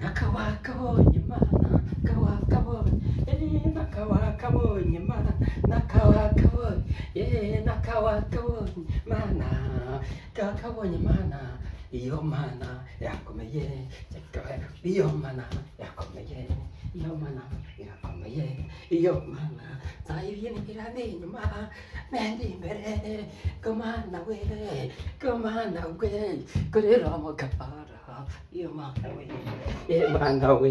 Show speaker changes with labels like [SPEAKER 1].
[SPEAKER 1] nakawakabonye mana nakawakabonye. Eh, nakawakabonye mana nakawakabonye. Eh, nakawakabonye mana kakabonye mana iyo mana yakomeye iyo mana yakomeye iyo mana irakomeye iyo mana nzayibyinikira ndi inyuma nendi imbere. Komana we komana we korera mu kabara iyo mana we imana we